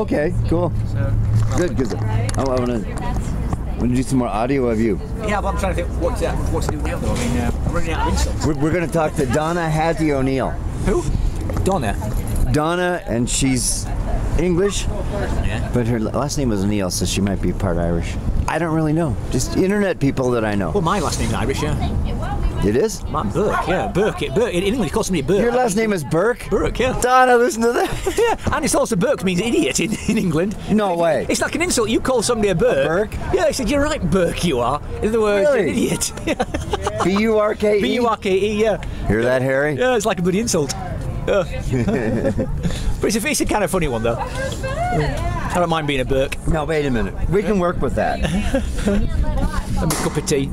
Okay, cool. So, Good, because I, want to want to do some more audio of you. Yeah, but I'm trying to think what, uh, what to do now, though. I mean, uh, I'm running out of insults. We're, we're going to talk to Donna Hattie O'Neill. Who? Donna. Donna, and she's English, Yeah. but her last name was O'Neill, so she might be part Irish. I don't really know. Just internet people that I know. Well, my last name's Irish, yeah. It is? I'm Burke, yeah. Burke. It, Burke. In English, it calls me Burke. Your last name is Burke? Burke, yeah. Donna, listen to that. Yeah, and it's also Burke means idiot in, in England. No way. It's like an insult. You call somebody a Burke. Burke? Yeah, I said, you're right, Burke, you are. In other words, you're an Really? idiot. B U R K E. B U R K E, yeah. Hear that, Harry? Yeah, it's like a bloody insult. But it's a, it's a kind of funny one, though. I don't mind being a Burke. No, wait a minute. We can work with that. Let me cup of tea.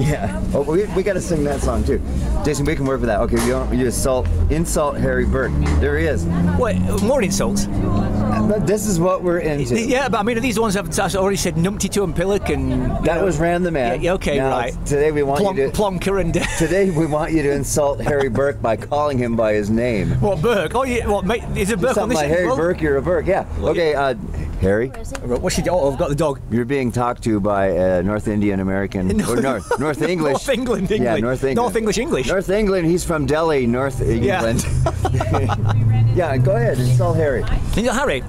Yeah. Oh, we, we got to sing that song too. Jason, we can work with that. Okay, you don't you insult insult Harry Burke. There he is. What? more insults? But This is what we're into. Yeah, but I mean, are these ones I've already said numpty to and pillock and. That was Rand the Man. Yeah, okay, Now, right. Today we want you to plonker and. today we want you to insult Harry Burke by calling him by his name. what, Burke? Oh, yeah, what, mate? Is it Burke on this like Harry Burke, you're a Burke. Yeah. Okay, uh, Harry, What's she Oh, I've got the dog. you're being talked to by a North Indian American or North North English. North England, Yeah, England. North England. North English English. North England. He's from Delhi, North England. Yeah, go ahead, insult Harry. You know, Harry.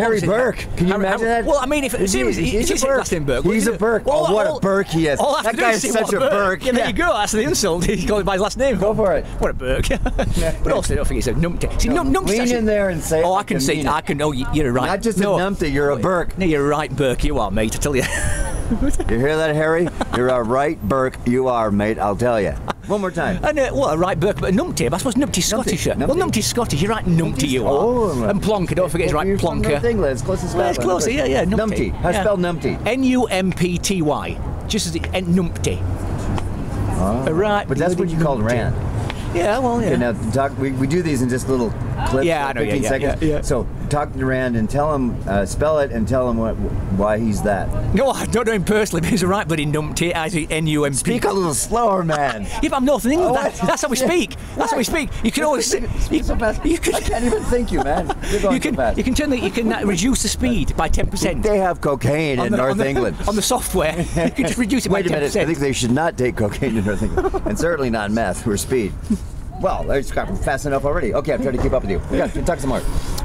Harry Burke. Can you Harry- imagine that? Well, I mean, if Is he- seriously, he's it's a Burke. name Burke. He's a Burke. all- Oh, what a Burke he is. That guy is such a Burke. Yeah, there you go. That's the insult. He called him by his last name. Go for it. What a Burke. but also, I don't think he's a numpty. See, num- numpty's Lean in there and say Oh, I can say. I can. Oh, you- you're right. Not just no. a numpty, you're a Burke. No, you're right, Burke. You are, mate. I tell you. You hear that, Harry? You're a right Burke. You are, mate. I'll tell you. One more time. And uh, well, right, Burke, but numpty. I suppose numpty's Scottish. uh. Well, numpty. numpty's Scottish. You're right, numpty. You are. Oh, and plonker. Don't forget, he's right, You're from England. It's close to Well, Scotland. it's closer. Yeah, yeah. Numpty. How Yeah. spell numpty? N U M P T Y. Just as and numpty. right. Oh. But that's what you called numpty. Rand. Yeah, well, yeah. Okay, now talk. We, we do these in just little clips. Yeah, I know, yeah, 15 yeah, seconds. yeah, yeah. So talk to Rand and tell him, uh, spell it, and tell him what, why he's that. No, I don't know him personally, but he's a right bloody numpty. I see N U M P. Speak a little slower, man. Yeah, but I'm Northern England. Oh, that- that's how we speak. That's how we speak. You can always Speak you, so fast. you can I can't even think you, man. You can so you can turn the, you can uh, reduce the speed by ten percent. They have cocaine in North England. on the software. You can just reduce it Wait by a ten minute. I think they should not take cocaine in North England, and certainly not meth or speed. Well, that's got fast enough already. Okay, I'm trying to keep up with you. We got to talk some more.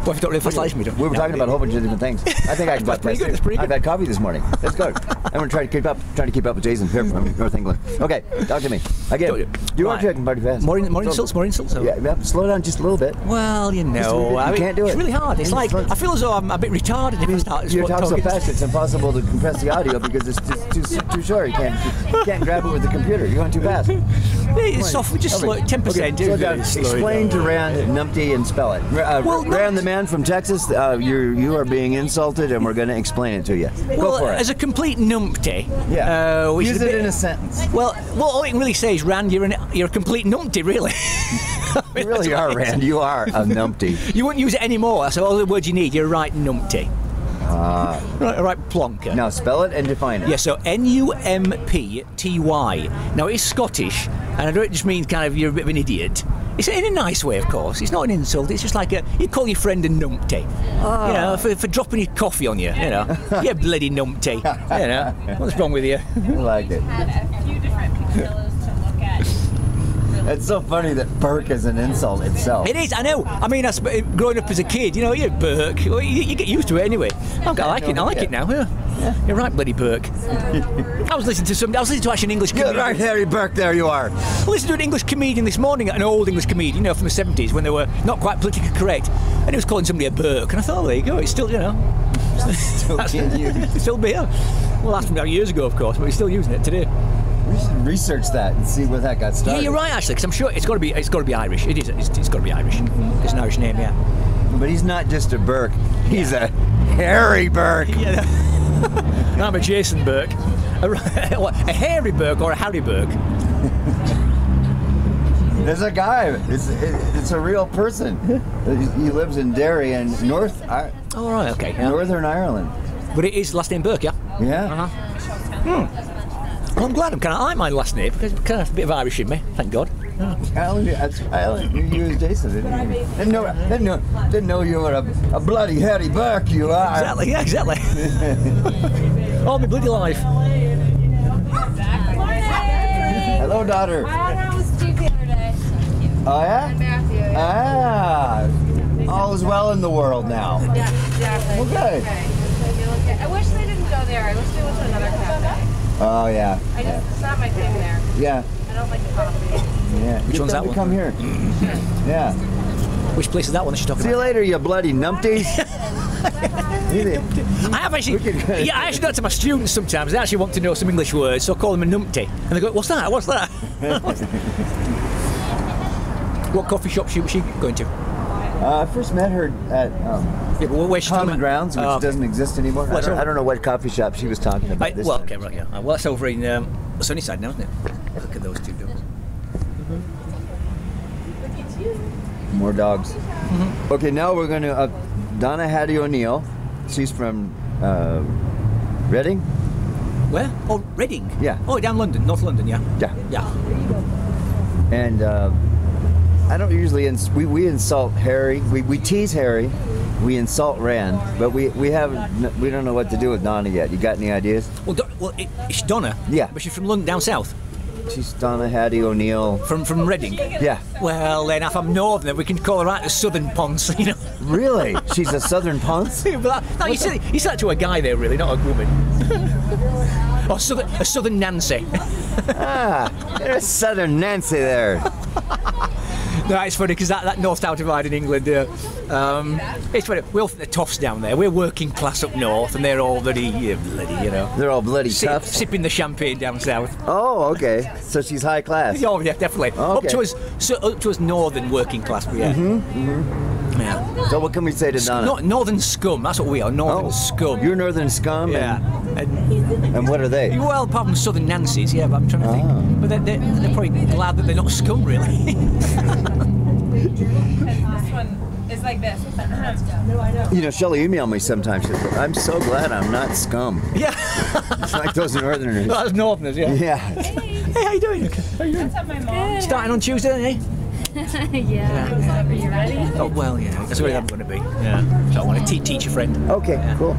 Well, you don't really fast me, We were talking about a whole bunch of different things. I think I got pretty good, that's pretty I've good. had coffee this morning. That's good. I'm gonna try to keep up, trying to keep up with Jason here from North England. Okay, talk to me again. You are talking pretty fast. More, in, more insults, more insults. or- Yeah, yeah, slow down just a little bit. Well, you know, bit. I mean, can't do it. it's really hard. It's It's like. I feel as though I'm a bit retarded if I start. You talk so fast, it's impossible to compress the audio because it's just too, too short. You can't, you can't grab it with the computer. You're going too fast. It's soft. We just slow ten percent. Okay. Explain to Rand Numpty and spell it. Uh, Well, Rand, Numpty- the man from Texas, uh, you're you are being insulted, and we're going to explain it to you. Go for it. as a complete numpty. yeah. Uh, Use a it bit- in a sentence. Well, well, all it can really say is, Rand, you're an, you're a complete numpty, really. You really are, Rand. You are a numpty. You wouldn't use it anymore. That's all the words you need. You're right numpty. Ah. Right, right plonker. Now spell it and define it. Yeah, so N U M P T Y. Now it's Scottish, and I know it just means kind of you're a bit of an idiot. It's in a nice way, of course. It's not an insult. It's just like a, you call your friend a numpty. You know, ah. for, for dropping your coffee on you. You know, you bloody numpty. You know, what's wrong with you? I like it. had a few different pillows to look at. It's so funny that Burke is an insult itself. It is. I know. I mean, I sp- growing up as a kid, you know, you're Burke. Well, you, you get used to it anyway. I like it. I like it now. Yeah. You're right, bloody Burke. I was listening to some. I was listening to actually an English comedian. right, Harry Burke. There you are. I listened to an English comedian this morning, an old English comedian, you know, from the 70s when they were not quite politically correct, and he was calling somebody a Burke, and I thought, oh, there you go. It's still, you know, Still still be here. Well, that's from about years ago, of course, but we're still using it today. We should research that and see where that got started. Yeah, you're right, actually, because I'm sure it's got to be. It's got to be Irish. It is. It's, it's got to be Irish. It's an Irish name, yeah. But he's not just a Burke. He's a Harry Burke. Yeah. no, I'm a Jason Burke. A, a hairy Burke or a Harry Burke? There's a guy. It's it, it's a real person. He lives in Derry and North I- Oh, right, okay. yeah. Northern Ireland. But it is last name Burke, yeah. Yeah. Uh-huh. Well, I'm glad I'm kind of I like my last name because kind of a bit of Irish in me. Thank God. Alan, that's Alan. You used Jason. Didn't, you? didn't know. Didn't know. Didn't know you were a, a bloody hairy buck. You are. Exactly, yeah, exactly. All my bloody life. Hello, daughter. I don't know, it was Steve the other day. Oh yeah. Matthew. Yeah, Ah. All is well in the world now. yeah exactly. Okay. Okay. I wish they didn't go there. I wish they went to another cafe. Oh yeah. I just, it's not my thing there. Yeah. I don't like the coffee. Yeah. Which Get one's that to one? Come here. Yeah. Which place is that one that she's talking See you later, you bloody numpties. I have actually, yeah, I actually do that to my students sometimes. They actually want to know some English words, so I call them a numpty. And they go, what's that? What's that? what coffee shop she was she going to? Uh, I first met her at um, Yeah, but where's she talking Common? Grounds, which okay. doesn't exist anymore. I don't, I don't know what coffee shop she was talking about Right, this well, time. okay, right, yeah. Uh, Well, that's over in um, Sunnyside now, isn't it? Look at those two dogs. More dogs. Mm-hmm. Okay, now we're going to uh, Donna Hattie O'Neill. She's from uh, Reading. Where? Oh, Reading. Yeah. Oh, down London, North London, yeah. Yeah. Yeah. And uh, I don't usually ins- we, we insult Harry. We, we tease Harry. We insult Rand, but we we have we don't know what to do with Donna yet. You got any ideas? Well, Do- well, it, it's Donna. Yeah. But she's from London, down south. She's Donna Hattie O'Neill. From from Reading. Yeah. Well, then, if I'm northern, we can call her out as Southern Ponce, you know. Really? She's a Southern Ponce? no, you said, you said that to a guy there, really, not a woman. or southern, a Southern Nancy. Ah, there's Southern Nancy there. No, it's funny because that, that north south divide in England, uh, um, it's funny. We're all the toffs down there. We're working class up north, and they're all bloody, bloody, you know, They're all bloody sip, tough. sipping the champagne down south. Oh, okay. So she's high class. Oh yeah, definitely. Up to us, so, up to us northern working class, yeah. Mm-hmm. Yeah. So what can we say to? Not northern scum. That's what we are. Northern oh, scum. You're Northern scum. yeah. And, And, and what are they? well, apart from Southern Nancy's, yeah, but I'm trying to Ah. think. But they're, they're, they're probably glad that they're not scum, really. This one is like this. You know, Shelly emailed me sometimes. She said, I'm so glad I'm not scum. yeah. It's like those Northerners. That's Northerners, yeah. Yeah. Hey, how you doing? How you doing? That's how my mom. Starting on Tuesday, eh? yeah. Are you ready? Oh well, yeah. That's where I'm going to be. Yeah. So I want to te- teach a friend. Okay, cool.